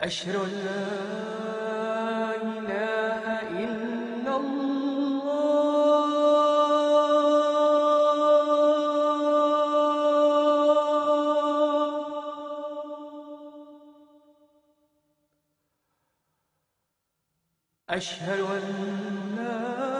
أشهد أن لا إله إلا الله. أشهد أن لا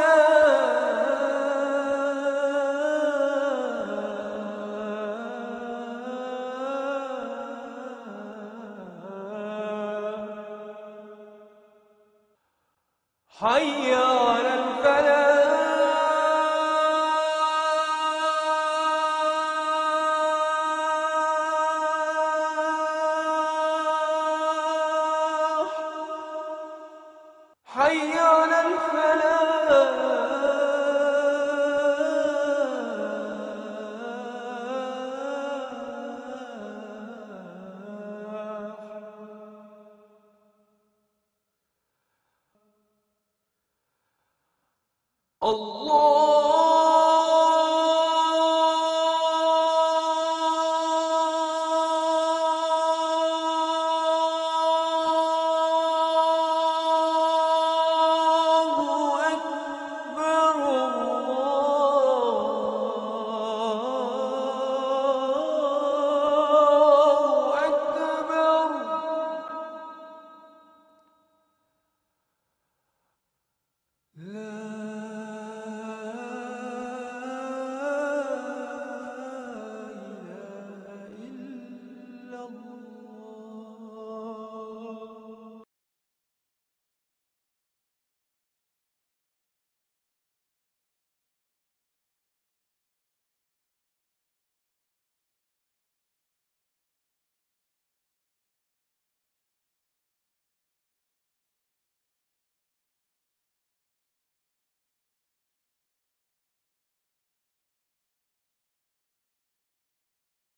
حي الفلاح. الله